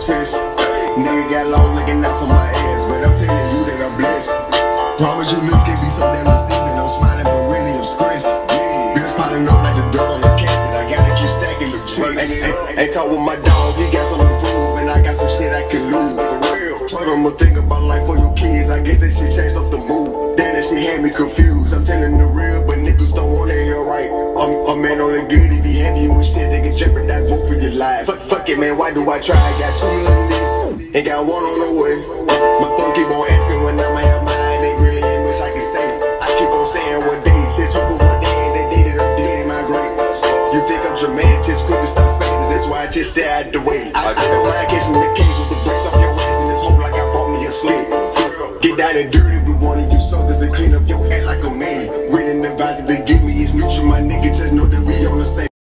Nigga got lost looking out for my ass, but I'm telling you that I'm blessed. Promise you, looks can be so damn deceiving. I'm smiling, but really I'm stressed. Yeah. Bills piling up like the dirt on the casket. I gotta keep stacking the chips. Ain't talk with my dog, he got some to prove, and I got some shit I can lose. For real, told him to think about life for your kids. I guess that shit changed up the mood. Damn, that shit had me confused. I'm telling the real, but niggas don't wanna hear right. A, a man only good if he heavy, with shit they can jeopardize both of your lives. It, man. Why do I try? I got two niggas and got one on the way. My phone keep on asking when I'ma have mine. Ain't really ain't much I can say. I keep on saying what day, just hope one day and they dated I'm dead in my grave. You think I'm dramatic, just quick to stop spacing. That's why I just stay out the way. I, I don't mind catching the case with the bricks off your ass and it's hope like I bought me a slip. Get down and dirty with one of you suckers and clean up your act like a man. Winning the that they give me is neutral, my nigga. Just know that we on the same.